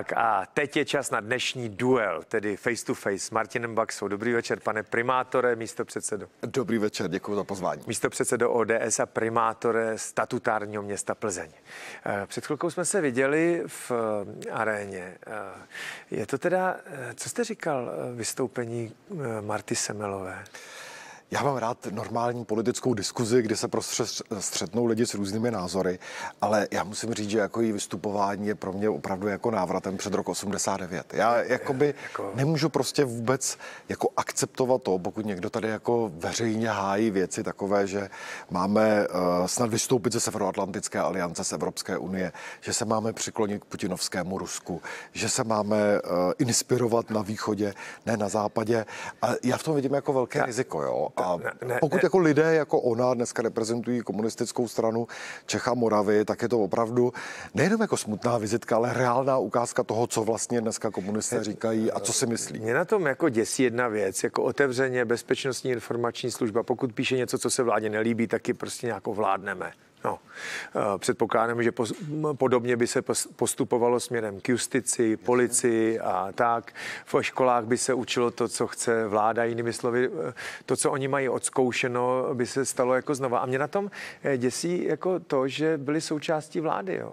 Tak a teď je čas na dnešní duel, tedy face to face s Martinem Baxou. Dobrý večer, pane primátore, místo předsedo. Dobrý večer, děkuji za pozvání. Místo předsedo ODS a primátore statutárního města Plzeň. Eh, před chvilkou jsme se viděli v eh, aréně. Eh, je to teda, co jste říkal, vystoupení Marty Semelové? Já mám rád normální politickou diskuzi, kde se prostřednou lidi s různými názory, ale já musím říct, že jako její vystupování je pro mě opravdu jako návratem před rok 89. Já jakoby jako... nemůžu prostě vůbec jako akceptovat to, pokud někdo tady jako veřejně hájí věci takové, že máme uh, snad vystoupit ze Severoatlantické aliance z Evropské unie, že se máme přiklonit k putinovskému Rusku, že se máme uh, inspirovat na východě, ne na západě. A já v tom vidím jako velké já... riziko, jo. A ne, ne, pokud ne. jako lidé jako ona dneska reprezentují komunistickou stranu Čecha Moravy, tak je to opravdu nejenom jako smutná vizitka, ale reálná ukázka toho, co vlastně dneska komunisté říkají a co si myslí. Mě na tom jako děsí jedna věc, jako otevřeně bezpečnostní informační služba, pokud píše něco, co se vládě nelíbí, taky prostě nějakou vládneme. No, eh, předpokládám, že podobně by se postupovalo směrem k justici, policii a tak. V školách by se učilo to, co chce vláda, jinými slovy, eh, to, co oni mají odzkoušeno, by se stalo jako znova. A mě na tom eh, děsí jako to, že byli součástí vlády. Jo.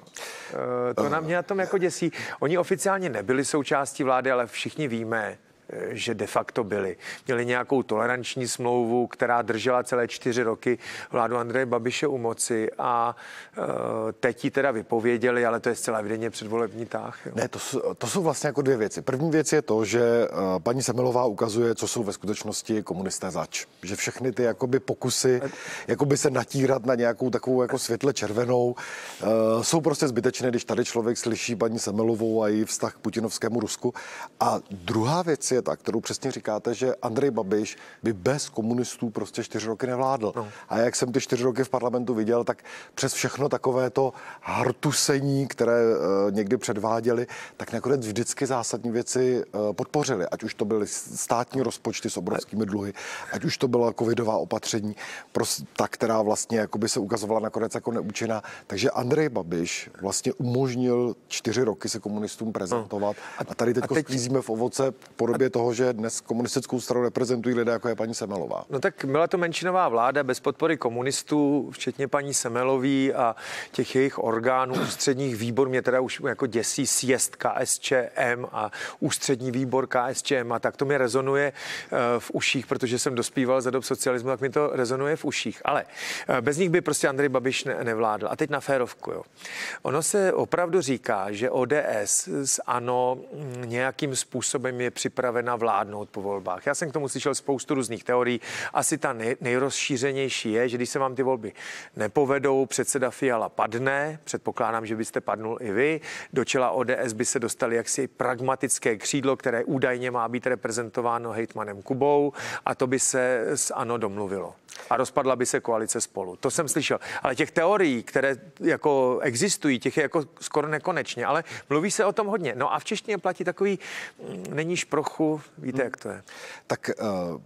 To na mě na tom jako děsí. Oni oficiálně nebyli součástí vlády, ale všichni víme, že de facto byli. Měli nějakou toleranční smlouvu, která držela celé čtyři roky vládu Andreje Babiše u moci a uh, teď ji teda vypověděli, ale to je zcela evidentně předvolební tah. Jo. Ne, to jsou, to jsou vlastně jako dvě věci. První věc je to, že uh, paní Semelová ukazuje, co jsou ve skutečnosti komunisté zač. Že všechny ty jakoby pokusy jakoby se natírat na nějakou takovou jako světle červenou jsou prostě zbytečné, když tady člověk slyší paní Semelovou a její vztah k putinovskému Rusku. A druhá věc je, je ta, kterou přesně říkáte, že Andrej Babiš by bez komunistů prostě čtyři roky nevládl. No. A jak jsem ty čtyři roky v parlamentu viděl, tak přes všechno takové to hartusení, které uh, někdy předváděli, tak nakonec vždycky zásadní věci uh, podpořili. Ať už to byly státní rozpočty s obrovskými dluhy, ať už to byla covidová opatření, prost, ta, která vlastně jakoby se ukazovala nakonec jako neúčinná. Takže Andrej Babiš vlastně umožnil čtyři roky se komunistům prezentovat. No. A tady teď, teď sklízíme v ovoce podobě případě toho, že dnes komunistickou stranu reprezentují lidé, jako je paní Semelová? No tak byla to menšinová vláda bez podpory komunistů, včetně paní Semelový a těch jejich orgánů, ústředních výbor, mě teda už jako děsí sjezd KSČM a ústřední výbor KSČM a tak to mi rezonuje eh, v uších, protože jsem dospíval za dob socialismu, tak mi to rezonuje v uších. Ale eh, bez nich by prostě Andrej Babiš ne, nevládl. A teď na férovku. Jo. Ono se opravdu říká, že ODS s ANO mm, nějakým způsobem je připraven připravena vládnout po volbách. Já jsem k tomu slyšel spoustu různých teorií. Asi ta nej, nejrozšířenější je, že když se vám ty volby nepovedou, předseda Fiala padne, předpokládám, že byste padnul i vy, do čela ODS by se dostali jaksi pragmatické křídlo, které údajně má být reprezentováno hejtmanem Kubou a to by se s ANO domluvilo a rozpadla by se koalice spolu. To jsem slyšel. Ale těch teorií, které jako existují, těch je jako skoro nekonečně, ale mluví se o tom hodně. No a v češtině platí takový, mm, neníž prochu, víte, jak to je. Tak uh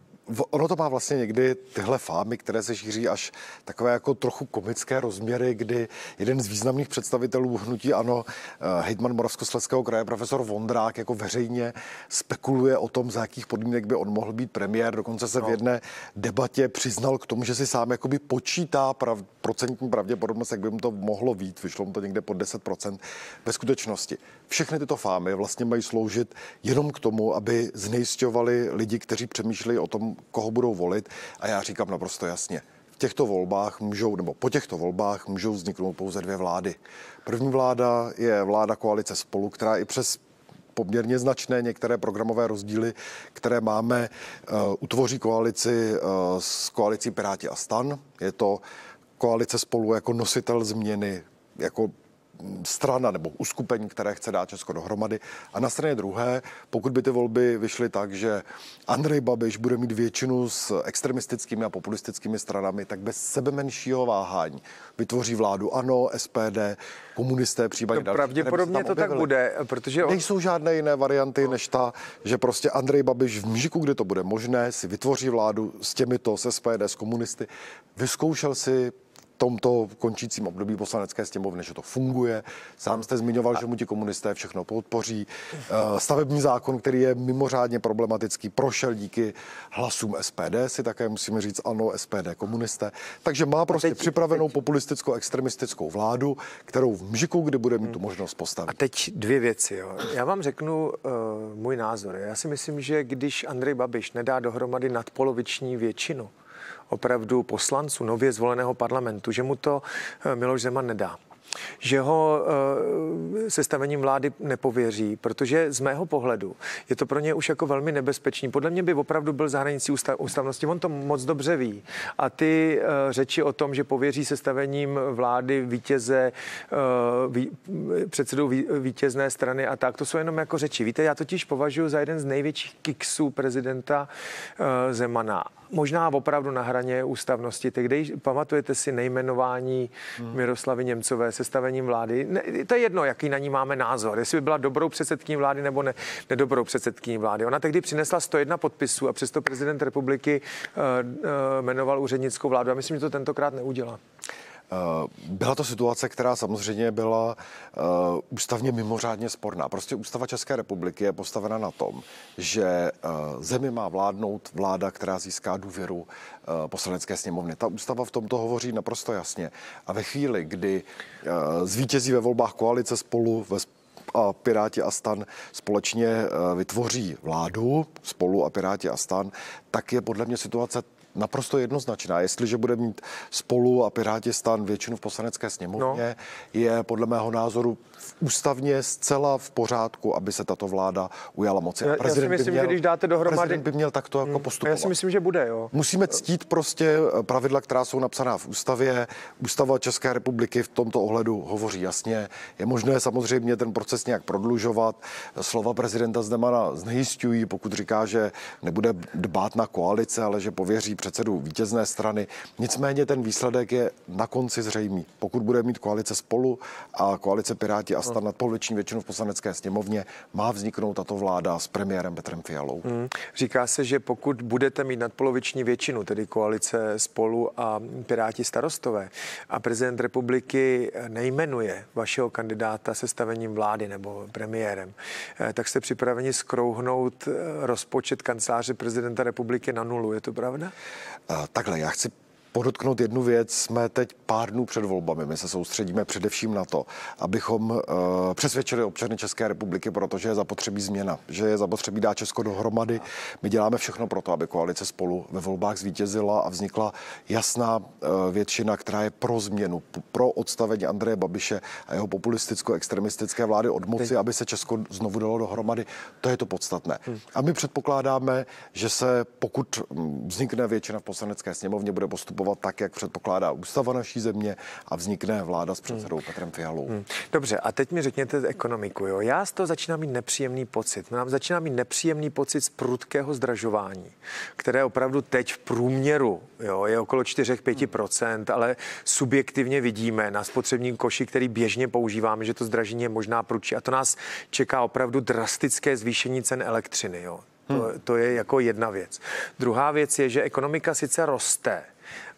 ono to má vlastně někdy tyhle fámy, které se šíří až takové jako trochu komické rozměry, kdy jeden z významných představitelů hnutí ano, eh, hejtman Moravskoslezského kraje, profesor Vondrák, jako veřejně spekuluje o tom, za jakých podmínek by on mohl být premiér. Dokonce se no. v jedné debatě přiznal k tomu, že si sám jakoby počítá prav, procentní pravděpodobnost, jak by mu to mohlo být. Vyšlo mu to někde pod 10% ve skutečnosti. Všechny tyto fámy vlastně mají sloužit jenom k tomu, aby znejistovali lidi, kteří přemýšlejí o tom, koho budou volit. A já říkám naprosto jasně, v těchto volbách můžou, nebo po těchto volbách můžou vzniknout pouze dvě vlády. První vláda je vláda koalice spolu, která i přes poměrně značné některé programové rozdíly, které máme, uh, utvoří koalici uh, s koalicí Piráti a Stan. Je to koalice spolu jako nositel změny, jako strana nebo uskupení, které chce dát Česko dohromady. A na straně druhé, pokud by ty volby vyšly tak, že Andrej Babiš bude mít většinu s extremistickými a populistickými stranami, tak bez sebe menšího váhání vytvoří vládu ANO, SPD, komunisté, případně další. Pravděpodobně to tak bude, protože... Nejsou žádné jiné varianty, než ta, že prostě Andrej Babiš v mžiku, kdy to bude možné, si vytvoří vládu s těmito, s SPD, s komunisty, vyzkoušel si tomto končícím období poslanecké sněmovny, že to funguje. Sám jste zmiňoval, že mu ti komunisté všechno podpoří. Eh, stavební zákon, který je mimořádně problematický, prošel díky hlasům SPD, si také musíme říct ano, SPD komunisté. Takže má prostě teď, připravenou teď... populistickou extremistickou vládu, kterou v mžiku, kdy bude mít tu možnost postavit. A teď dvě věci. Jo. Já vám řeknu uh, můj názor. Já si myslím, že když Andrej Babiš nedá dohromady nadpoloviční většinu, opravdu poslanců nově zvoleného parlamentu, že mu to eh, Miloš Zeman nedá že ho uh, sestavením vlády nepověří, protože z mého pohledu je to pro ně už jako velmi nebezpečný. Podle mě by opravdu byl za hranicí ústav, ústavnosti, on to moc dobře ví. A ty uh, řeči o tom, že pověří sestavením vlády vítěze, ví, předsedou ví, vítězné strany a tak, to jsou jenom jako řeči. Víte, já totiž považuji za jeden z největších kiksů prezidenta Zemana možná opravdu na hraně ústavnosti. Teď, pamatujete si nejmenování hmm. Miroslavy Němcové sestavením vlády? Ne, to je jedno, jaký na ní máme názor. Jestli by byla dobrou předsedkyní vlády nebo ne, nedobrou předsedkyní vlády. Ona tehdy přinesla 101 podpisů a přesto prezident republiky uh, uh, jmenoval úřednickou vládu. Já myslím, že to tentokrát neudělá. Eh, byla to situace, která samozřejmě byla uh, ústavně mimořádně sporná. Prostě ústava České republiky je postavena na tom, že uh, zemi má vládnout vláda, která získá důvěru poslanecké sněmovny. Ta ústava v tomto hovoří naprosto jasně. A ve chvíli, kdy zvítězí ve volbách koalice spolu ve a Piráti a Stan společně vytvoří vládu, spolu a Piráti a Stan, tak je podle mě situace naprosto jednoznačná. Jestliže bude mít spolu a Piráti stan většinu v poslanecké sněmovně, no. je podle mého názoru ústavně zcela v pořádku, aby se tato vláda ujala moci. Já, já si myslím, měl, že když dáte dohromady... Prezident by měl takto jako hmm. postupovat. Já si myslím, že bude, jo. Musíme ctít prostě eh, pravidla, která jsou napsaná v ústavě. Ústava České republiky v tomto ohledu hovoří jasně. Je možné samozřejmě ten proces nějak prodlužovat. Slova prezidenta Zdemana znejistují, pokud říká, že nebude dbát na koalice, ale že pověří předsedu vítězné strany. Nicméně ten výsledek je na konci zřejmý. Pokud bude mít koalice spolu a koalice Piráti a stan nadpoloviční většinu v poslanecké sněmovně, má vzniknout tato vláda s premiérem Petrem Fialou. Hmm. Říká se, že pokud budete mít nadpoloviční většinu, tedy koalice spolu a Piráti starostové, a prezident republiky nejmenuje vašeho kandidáta sestavením vlády nebo premiérem, eh, tak jste připraveni skrouhnout eh, rozpočet kanceláře prezidenta republiky na nulu. Je to pravda? Takhle, já chci podotknout jednu věc. Jsme teď pár dnů před volbami. My se soustředíme především na to, abychom uh, přesvědčili občany České republiky, protože je zapotřebí změna, že je zapotřebí dát Česko dohromady. My děláme všechno pro to, aby koalice spolu ve volbách zvítězila a vznikla jasná uh, většina, která je pro změnu, pro odstavení Andreje Babiše a jeho populisticko-extremistické vlády od moci, aby se Česko znovu dalo dohromady. To je to podstatné. Hmm. A my předpokládáme, že se, pokud hm, vznikne většina v poslanecké sněmovně, bude postupovat postupovat tak, jak předpokládá ústava naší země a vznikne vláda s předsedou hmm. Petrem Fialou. Hmm. Dobře, a teď mi řekněte ekonomiku. Jo? Já z toho začínám mít nepříjemný pocit. Mám začínám mít nepříjemný pocit z prudkého zdražování, které opravdu teď v průměru jo, je okolo 4-5%, hmm. ale subjektivně vidíme na spotřebním koši, který běžně používáme, že to zdražení je možná prudší. A to nás čeká opravdu drastické zvýšení cen elektřiny. Jo. To, hmm. to je jako jedna věc. Druhá věc je, že ekonomika sice roste,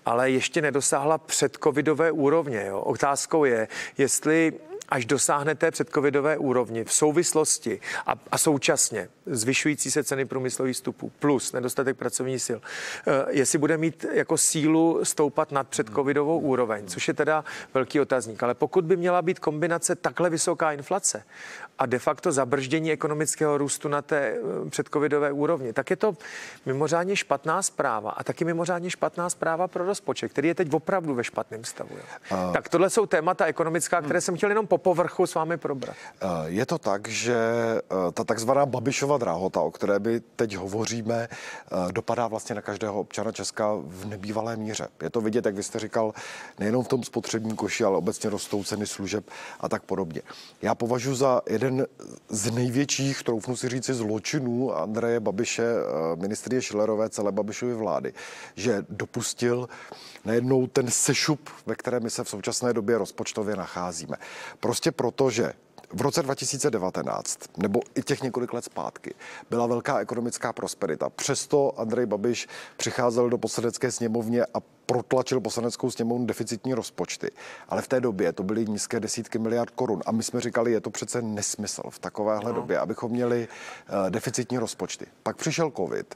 ale ještě nedosáhla předcovidové úrovně. Jo. Otázkou je, jestli až dosáhnete předcovidové úrovni v souvislosti a, a současně zvyšující se ceny průmyslových vstupů plus nedostatek pracovních sil, eh, jestli bude mít jako sílu stoupat nad předcovidovou úroveň, což je teda velký otazník. Ale pokud by měla být kombinace takhle vysoká inflace a de facto zabrždění ekonomického růstu na té eh, předcovidové úrovni, tak je to mimořádně špatná zpráva a taky mimořádně špatná zpráva pro rozpočet, který je teď opravdu ve špatném stavu. Jo. A... Tak tohle jsou témata ekonomická, které jsem chtěl jenom po povrchu s vámi probrat. Eh, je to tak, že eh, ta takzvaná Babišova dráhota, o které by teď hovoříme, dopadá vlastně na každého občana Česka v nebývalé míře. Je to vidět, jak vy jste říkal, nejenom v tom spotřebním koši, ale obecně rostou ceny služeb a tak podobně. Já považuji za jeden z největších, troufnu si říci, zločinů Andreje Babiše, eh, ministrie Šilerové, celé Babišovy vlády, že dopustil najednou ten sešup, ve kterém my se v současné době rozpočtově nacházíme. Prostě proto, že v roce 2019, nebo i těch několik let zpátky, byla velká ekonomická prosperita. Přesto Andrej Babiš přicházel do poslanecké sněmovně a protlačil poslaneckou sněmovnu deficitní rozpočty. Ale v té době to byly nízké desítky miliard korun. A my jsme říkali, je to přece nesmysl v takovéhle no. době, abychom měli uh, deficitní rozpočty. Pak přišel covid.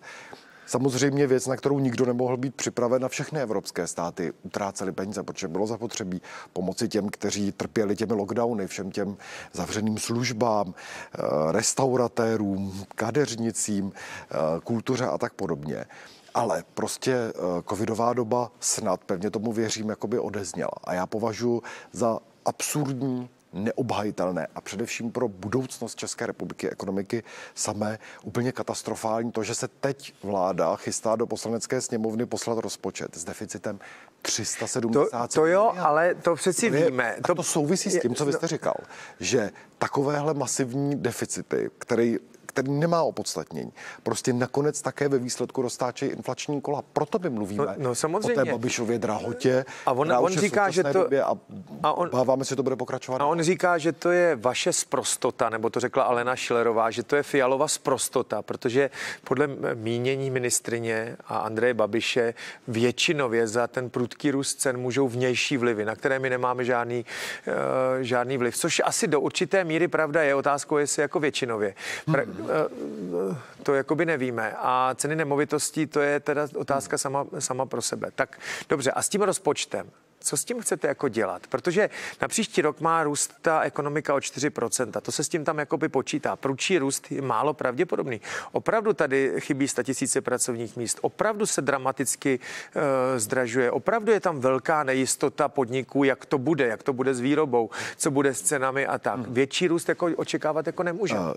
Samozřejmě věc, na kterou nikdo nemohl být připraven a všechny evropské státy utráceli peníze, protože bylo zapotřebí pomoci těm, kteří trpěli těmi lockdowny, všem těm zavřeným službám, eh, restauratérům, kadeřnicím, eh, kultuře a tak podobně. Ale prostě eh, covidová doba snad, pevně tomu věřím, jakoby odezněla. A já považuji za absurdní neobhajitelné a především pro budoucnost České republiky ekonomiky samé úplně katastrofální to, že se teď vláda chystá do poslanecké sněmovny poslat rozpočet s deficitem 370. To, to jo, ale to přeci to je, víme. To, to souvisí s tím, co vy jste říkal, že takovéhle masivní deficity, který který nemá opodstatnění. Prostě nakonec také ve výsledku roztáčejí inflační kola. Proto my mluvíme no, no, samozřejmě. o té Babišově drahotě. A on, on říká, že to... A, a on, báváme se, že to bude pokračovat. A on říká, že to je vaše sprostota, nebo to řekla Alena Šilerová, že to je Fialova sprostota, protože podle mínění ministrině a Andreje Babiše většinově za ten prudký růst cen můžou vnější vlivy, na které my nemáme žádný, uh, žádný vliv. Což asi do určité míry pravda je. Otázkou, jestli jako většinově. Hmm. Eh, to jakoby nevíme. A ceny nemovitostí, to je teda otázka sama, sama pro sebe. Tak dobře, a s tím rozpočtem, co s tím chcete jako dělat? Protože na příští rok má růst ta ekonomika o 4%. To se s tím tam jakoby počítá. Průčí růst je málo pravděpodobný. Opravdu tady chybí tisíce pracovních míst. Opravdu se dramaticky uh, zdražuje. Opravdu je tam velká nejistota podniků, jak to bude, jak to bude s výrobou, co bude s cenami a tak. Hmm. Větší růst jako očekávat jako nemůžeme. Uh.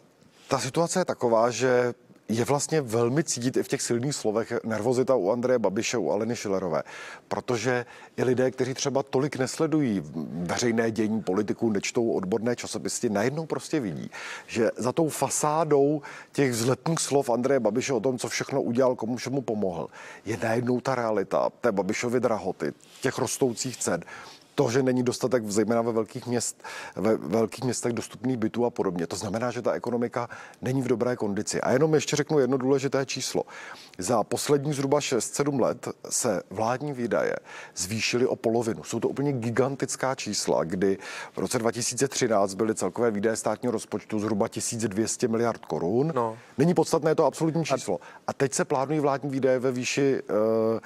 Ta situace je taková, že je vlastně velmi cítit i v těch silných slovech nervozita u Andreje Babiše, u Aleny Šilerové, protože i lidé, kteří třeba tolik nesledují veřejné dění politiků, nečtou odborné časopisy, najednou prostě vidí, že za tou fasádou těch vzletných slov Andreje Babiše o tom, co všechno udělal, komu všemu pomohl, je najednou ta realita té Babišovy drahoty, těch rostoucích cen, to, že není dostatek zejména ve velkých, měst, ve velkých městech dostupných bytů a podobně. To znamená, že ta ekonomika není v dobré kondici. A jenom ještě řeknu jedno důležité číslo. Za poslední zhruba 6-7 let se vládní výdaje zvýšily o polovinu. Jsou to úplně gigantická čísla, kdy v roce 2013 byly celkové výdaje státního rozpočtu zhruba 1200 miliard korun. No. Není podstatné to absolutní číslo. A teď se plánují vládní výdaje ve výši uh,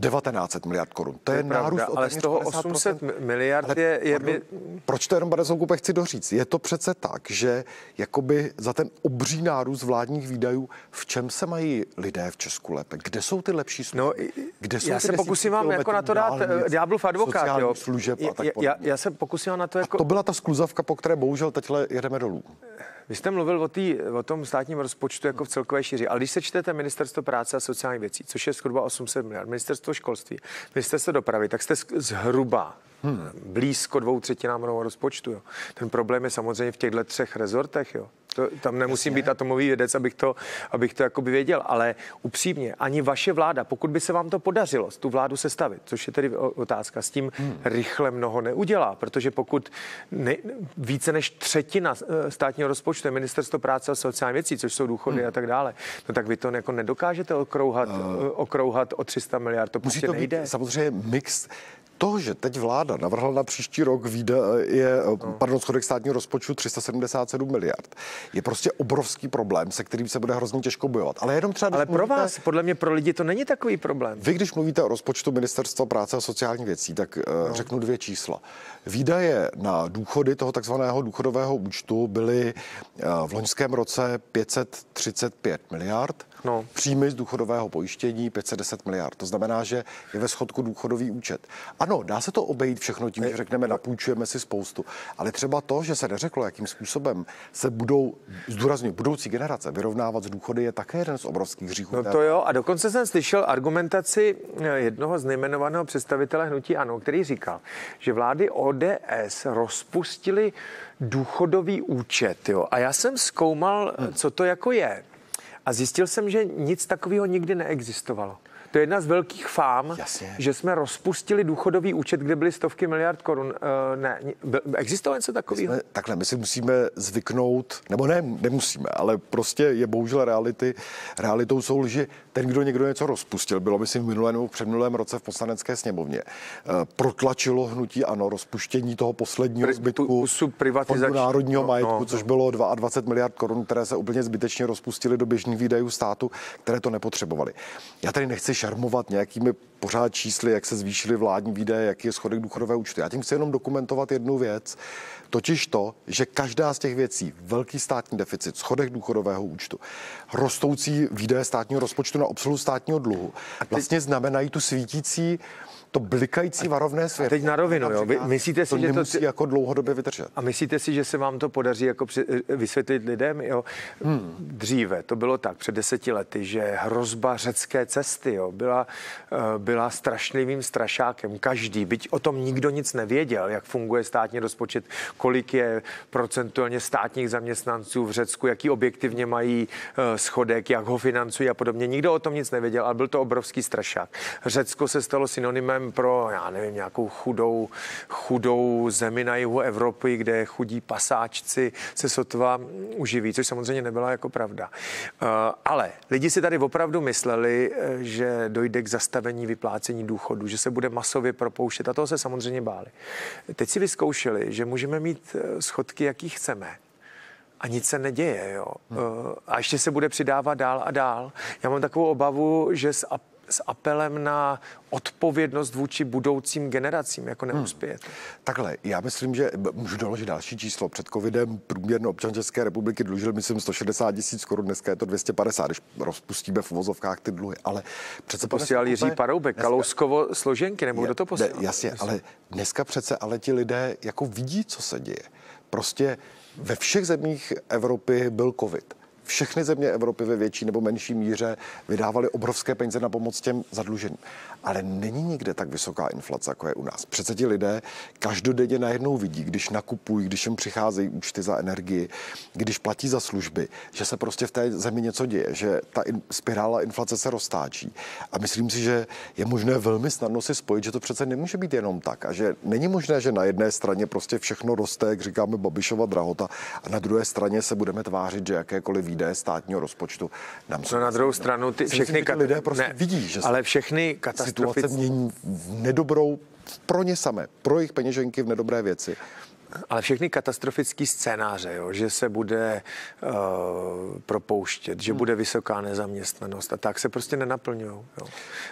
1900 miliard korun. To, je, je nárůst pravda, ale z toho 800 miliard ale, je... je pardon, Proč to jenom, pane Soukupe, chci doříct? Je to přece tak, že jakoby za ten obří nárůst vládních výdajů, v čem se mají lidé v Česku lépe? Kde jsou ty lepší služby? No, Kde jsou já se pokusím vám jako na to dát eh, Ďáblův advokát. Jo. služeb a tak já, já, se pokusím na to jako... A to byla ta skluzavka, po které bohužel teď jedeme dolů. Vy jste mluvil o, tý, o tom státním rozpočtu jako v celkové šíři, ale když se čtete Ministerstvo práce a sociálních věcí, což je zhruba 800 miliard, Ministerstvo školství, Ministerstvo dopravy, tak jste zhruba hmm. blízko dvou třetinám rozpočtu. Jo. Ten problém je samozřejmě v těchto třech rezortech. Jo. To, tam nemusím Jasně. být atomový vědec, abych to, abych to jakoby věděl, ale upřímně, ani vaše vláda, pokud by se vám to podařilo tu vládu sestavit, což je tedy otázka, s tím hmm. rychle mnoho neudělá, protože pokud ne, více než třetina eh, státního rozpočtu je ministerstvo práce a sociální věcí, což jsou důchody hmm. a tak dále, no tak vy to jako nedokážete okrouhat, uh, okrouhat o 300 miliard, to prostě to nejde. Být, samozřejmě mix to, že teď vláda navrhla na příští rok výda, je, no. pardon, schodek státního rozpočtu 377 miliard, je prostě obrovský problém, se kterým se bude hrozně těžko bojovat. Ale jenom třeba. Ale pro mluvíte, vás, podle mě pro lidi to není takový problém. Vy, když mluvíte o rozpočtu Ministerstva práce a sociálních věcí, tak no. uh, řeknu dvě čísla. Výdaje na důchody toho takzvaného důchodového účtu byly uh, v loňském roce 535 miliard. No. Příjmy z důchodového pojištění 510 miliard. To znamená, že je ve schodku důchodový účet. Ano, dá se to obejít všechno tím, že řekneme, napůjčujeme si spoustu, ale třeba to, že se neřeklo, jakým způsobem se budou, zdůrazně budoucí generace vyrovnávat z důchody, je také jeden z obrovských hříchů. No to jo, a dokonce jsem slyšel argumentaci eh, jednoho z nejmenovaného představitele hnutí ANO, který říkal, že vlády ODS rozpustili důchodový účet. Jo? A já jsem zkoumal, hmm. co to jako je. A zjistil jsem, že nic takového nikdy neexistovalo. To je jedna z velkých fám, Jasně. že jsme rozpustili důchodový účet, kde byly stovky miliard korun. Uh, ne, existovalo něco takového? Takhle, my si musíme zvyknout, nebo ne, nemusíme, ale prostě je bohužel reality, realitou jsou lži. Ten, kdo někdo něco rozpustil, bylo myslím v minulém nebo předminulém roce v poslanecké sněmovně, uh, protlačilo hnutí ano rozpuštění toho posledního zbytku fondu národního no, majetku, no, no. což bylo 22 miliard korun, které se úplně zbytečně rozpustily do běžných výdajů státu, které to nepotřebovali. Já tady nechci šarmovat nějakými pořád čísly, jak se zvýšily vládní výdaje, jaký je schodek důchodové účtu. Já tím chci jenom dokumentovat jednu věc, totiž to, že každá z těch věcí, velký státní deficit, schodek důchodového účtu, rostoucí výdaje státního rozpočtu na obsluhu státního dluhu, vlastně znamenají tu svítící to blikající varovné světlo. Teď na rovinu, jo. Vy, myslíte si, to že to jako dlouhodobě vydržet. A myslíte si, že se vám to podaří jako při, vysvětlit lidem? Jo? Hmm. Dříve to bylo tak, před deseti lety, že hrozba řecké cesty jo, byla, eh, byla strašlivým strašákem. Každý, byť o tom nikdo nic nevěděl, jak funguje státní rozpočet, kolik je procentuálně státních zaměstnanců v Řecku, jaký objektivně mají eh, schodek, jak ho financují a podobně. Nikdo o tom nic nevěděl, ale byl to obrovský strašák. Řecko se stalo synonymem pro, já nevím, nějakou chudou, chudou zemi na jihu Evropy, kde chudí pasáčci se sotva uživí, což samozřejmě nebyla jako pravda. Uh, ale lidi si tady opravdu mysleli, eh, že dojde k zastavení vyplácení důchodu, že se bude masově propouštět a toho se samozřejmě báli. Teď si vyzkoušeli, že můžeme mít eh, schodky, jaký chceme a nic se neděje. Jo. Hmm. A ještě se bude přidávat dál a dál. Já mám takovou obavu, že s s apelem na odpovědnost vůči budoucím generacím, jako neuspějete? Hmm. Takhle, já myslím, že můžu doložit další číslo. Před covidem průměrný občan České republiky dlužil, myslím, 160 tisíc korun, dneska je to 250, když rozpustíme v uvozovkách ty dluhy. Ale přece posílal Jiří Paroubek, dneska... Kalouskovo složenky, nebo je, kdo to posílal? Jasně, ale dneska přece ale ti lidé jako vidí, co se děje. Prostě ve všech zemích Evropy byl covid všechny země Evropy ve větší nebo menší míře vydávaly obrovské peníze na pomoc těm zadluženým. Ale není nikde tak vysoká inflace, jako je u nás. Přece ti lidé každodenně najednou vidí, když nakupují, když jim přicházejí účty za energii, když platí za služby, že se prostě v té zemi něco děje, že ta in, spirála inflace se roztáčí. A myslím si, že je možné velmi snadno si spojit, že to přece nemůže být jenom tak a že není možné, že na jedné straně prostě všechno roste, jak říkáme Babišova drahota, a na druhé straně se budeme tvářit, že jakékoliv výdaje státního rozpočtu nám no na druhou stranu ty všechny kat... lidé prostě ne, vidí, že ale všechny katastrofické situace mění v nedobrou pro ně samé, pro jejich peněženky v nedobré věci. Ale všechny katastrofické scénáře, jo, že se bude uh, propouštět, že hmm. bude vysoká nezaměstnanost a tak se prostě nenaplňují.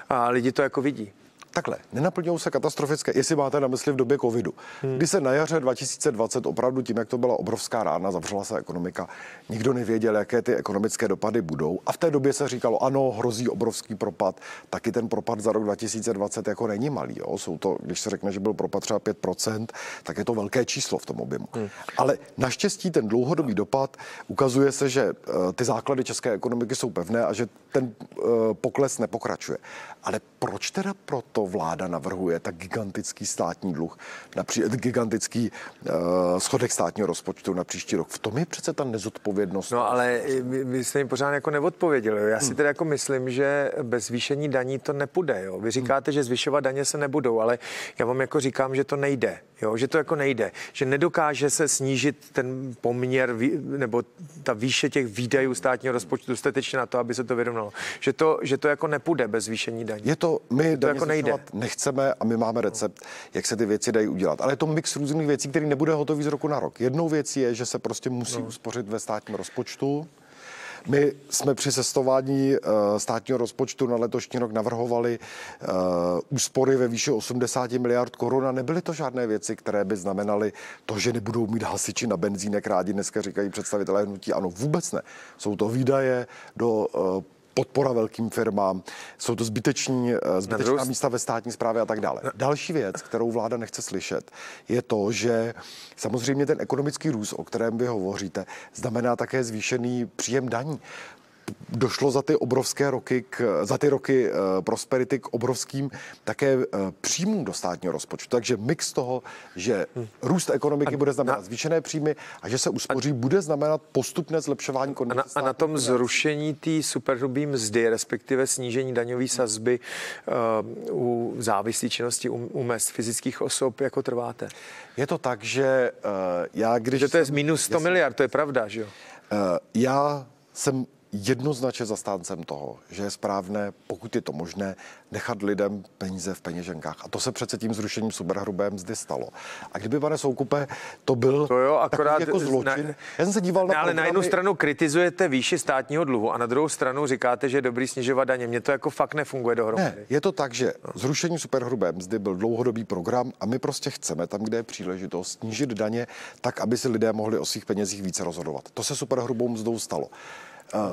A lidi to jako vidí. Takhle, nenaplňují se katastrofické, jestli máte na mysli v době covidu, hmm. kdy se na jaře 2020 opravdu tím, jak to byla obrovská rána, zavřela se ekonomika, nikdo nevěděl, jaké ty ekonomické dopady budou. A v té době se říkalo, ano, hrozí obrovský propad, taky ten propad za rok 2020 jako není malý. Jo? Jsou to, když se řekne, že byl propad třeba 5%, tak je to velké číslo v tom objemu. Hmm. Ale naštěstí ten dlouhodobý dopad ukazuje se, že uh, ty základy české ekonomiky jsou pevné a že ten uh, pokles nepokračuje. Ale proč teda proto to vláda navrhuje tak gigantický státní dluh, napří, gigantický uh, schodek státního rozpočtu na příští rok. V tom je přece ta nezodpovědnost. No ale vy jste mi pořád jako neodpověděli. Já si hmm. tedy jako myslím, že bez zvýšení daní to nepůjde. Jo. Vy říkáte, hmm. že zvyšovat daně se nebudou, ale já vám jako říkám, že to nejde. Jo, že to jako nejde, že nedokáže se snížit ten poměr nebo ta výše těch výdajů státního rozpočtu dostatečně na to, aby se to vyrovnalo. Že to, že to jako nepůjde bez zvýšení daní. Je to, my to jako nejde. Nechceme a my máme recept, jak se ty věci dají udělat. Ale je to mix různých věcí, který nebude hotový z roku na rok. Jednou věcí je, že se prostě musí no. uspořit ve státním rozpočtu. My jsme při sestování uh, státního rozpočtu na letošní rok navrhovali uh, úspory ve výši 80 miliard korun a nebyly to žádné věci, které by znamenaly to, že nebudou mít hasiči na benzínek rádi, dneska říkají představitelé hnutí. Ano, vůbec ne. Jsou to výdaje do uh, podpora velkým firmám, jsou to zbyteční, zbytečná místa ve státní správě a tak dále. Další věc, kterou vláda nechce slyšet, je to, že samozřejmě ten ekonomický růst, o kterém vy hovoříte, znamená také zvýšený příjem daní došlo za ty obrovské roky, k, za ty roky uh, prosperity k obrovským také uh, příjmům do státního rozpočtu. Takže mix toho, že hmm. růst ekonomiky a, bude znamenat na, zvýšené příjmy a že se uspoří, a, bude znamenat postupné zlepšování a na, a na tom zrušení té superhrubé mzdy, respektive snížení daňové sazby uh, u závislé činnosti u, u mest fyzických osob, jako trváte? Je to tak, že uh, já když... Že to je minus 100 jasný, miliard, to je pravda, že jo? Uh, já jsem jednoznačně zastáncem toho, že je správné, pokud je to možné, nechat lidem peníze v peněženkách. A to se přece tím zrušením superhrubé mzdy stalo. A kdyby, pane Soukupe, to byl to jo, akorát jako zločin. Na, Já jsem se díval na Ale na jednu stranu kritizujete výši státního dluhu a na druhou stranu říkáte, že je dobrý snižovat daně. Mně to jako fakt nefunguje dohromady. Ne, je to tak, že zrušení superhrubé mzdy byl dlouhodobý program a my prostě chceme tam, kde je příležitost, snížit daně tak, aby si lidé mohli o svých penězích více rozhodovat. To se superhrubou mzdou stalo.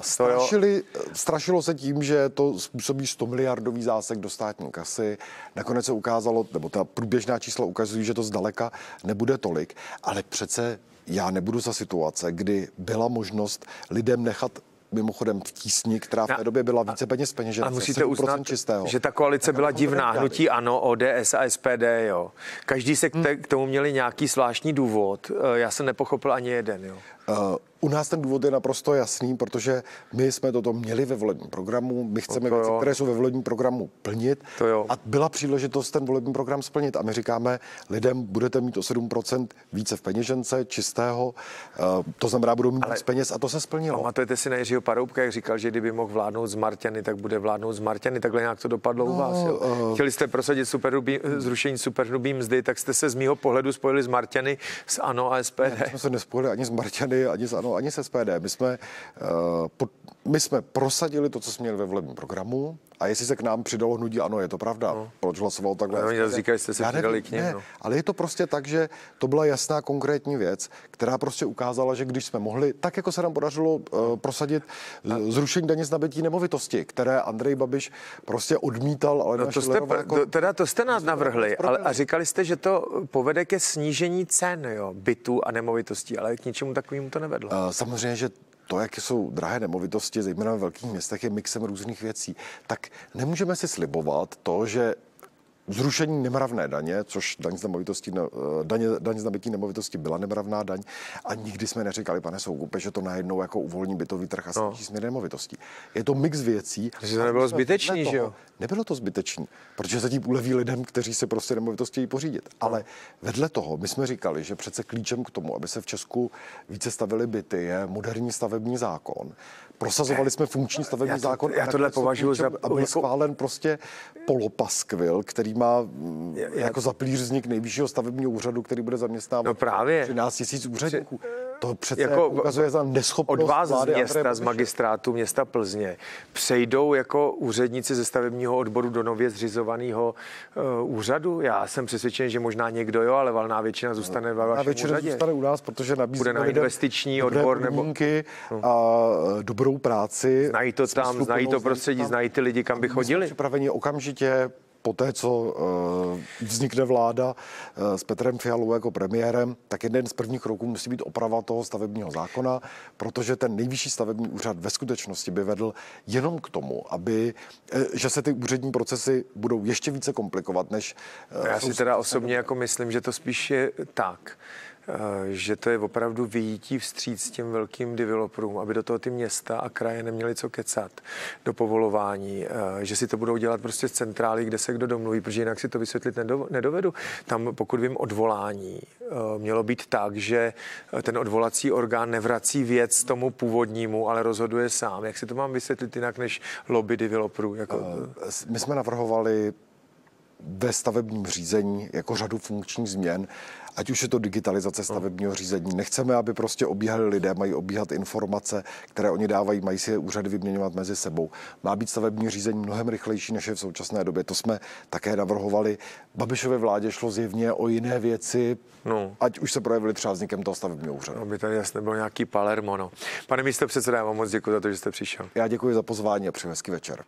Strašili, strašilo se tím, že to způsobí 100 miliardový zásek do státní kasy. Nakonec se ukázalo, nebo ta průběžná čísla ukazují, že to zdaleka nebude tolik, ale přece já nebudu za situace, kdy byla možnost lidem nechat mimochodem v tísni, která v té době byla více peněz peněžené. A musíte uznat, čistého. že ta koalice byla divná. Hnutí ano, ODS a SPD, jo. Každý se k, tomu měli nějaký zvláštní důvod. Eh, já jsem nepochopil ani jeden, jo. Uh, u nás ten důvod je naprosto jasný, protože my jsme toto měli ve volebním programu, my chceme no věci, které jsou ve volebním programu, plnit to jo. a byla příležitost ten volební program splnit. A my říkáme, lidem budete mít o 7% více v peněžence, čistého, uh, to znamená, budou mít Ale víc peněz a to se splnilo. Pamatujete si na Jiřího Paroubka, jak říkal, že kdyby mohl vládnout z Marťany, tak bude vládnout z Marťany, takhle nějak to dopadlo no, u vás. Jo? Uh, Chtěli jste prosadit superhrubý, zrušení superhrubý mzdy, tak jste se z mého pohledu spojili s Marťany, s ANO a SPD. Ne, jsme se nespojili ani s Marťany, ani s ANO, ani s SPD. My jsme, uh, my jsme prosadili to, co jsme měli ve volebním programu. A jestli se k nám přidalo hnutí, ano, je to pravda. No. Proč hlasoval takhle? No, já říkají, jste se já přidali nevím, k ním. Ne, no. Ale je to prostě tak, že to byla jasná konkrétní věc, která prostě ukázala, že když jsme mohli, tak jako se nám podařilo uh, prosadit a... zrušení daně z nabití nemovitosti, které Andrej Babiš prostě odmítal, ale no, to jste, jako... to, teda to jste nás navrhli, ale a říkali jste, že to povede ke snížení cen jo, bytů a nemovitostí, ale k ničemu takovému to nevedlo. Uh, samozřejmě, že to, jak jsou drahé nemovitosti, zejména v velkých městech, je mixem různých věcí. Tak nemůžeme si slibovat to, že zrušení nemravné daně, což daň z, nemovitosti, eh, daně, daň z nabití nemovitosti byla nemravná daň a nikdy jsme neříkali, pane Soukupe, že to najednou jako uvolní bytový trh a no. směr nemovitostí. Je to mix věcí. Takže to nebylo zbytečný, že jo? Nebylo to zbytečný, protože zatím uleví lidem, kteří se prostě nemovitosti pořídit. Ale vedle toho my jsme říkali, že přece klíčem k tomu, aby se v Česku více stavily byty, je moderní stavební zákon. Prosazovali jsme funkční stavební já to, zákon. Já tohle považuji za... A byl schválen prostě polopaskvil, který má mm, já, jako za plíř nejvyššího stavebního úřadu, který bude zaměstnávat no právě. 13 tisíc úředníků. To přece jako, ukazuje za neschopnost Od vás z města, z magistrátu města Plzně přejdou jako úředníci ze stavebního odboru do nově zřizovaného uh, úřadu? Já jsem přesvědčen, že možná někdo jo, ale valná většina zůstane ve vašem většina úřadě. zůstane u nás, protože nabízí Bude na investiční odbor nebo... a dobrou práci. Znají to tam, znají to prostředí, znají ty lidi, kam by chodili. Připraveni okamžitě po té, co eh, vznikne vláda eh, s Petrem Fialou jako premiérem, tak jeden z prvních kroků musí být oprava toho stavebního zákona, protože ten nejvyšší stavební úřad ve skutečnosti by vedl jenom k tomu, aby, eh, že se ty úřední procesy budou ještě více komplikovat, než... Já si teda osobně jako myslím, že to spíš je tak, že to je opravdu vyjítí vstříc těm velkým developerům, aby do toho ty města a kraje neměly co kecat do povolování, eh, že si to budou dělat prostě z centrály, kde se kdo domluví, protože jinak si to vysvětlit nedovedu. Tam, pokud vím, odvolání eh, mělo být tak, že ten odvolací orgán nevrací věc tomu původnímu, ale rozhoduje sám. Jak si to mám vysvětlit jinak než lobby developerů? Jako... My jsme navrhovali ve stavebním řízení jako řadu funkčních změn, ať už je to digitalizace stavebního řízení. Nechceme, aby prostě obíhali lidé, mají obíhat informace, které oni dávají, mají si je úřady vyměňovat mezi sebou. Má být stavební řízení mnohem rychlejší, než je v současné době. To jsme také navrhovali. Babišové vládě šlo zjevně o jiné věci, no. ať už se projevili třeba vznikem toho stavebního úřadu. Aby tady jasně byl nějaký Palermo. No. Pane místo předseda, já vám moc děkuji za to, že jste přišel. Já děkuji za pozvání a přeji hezký večer.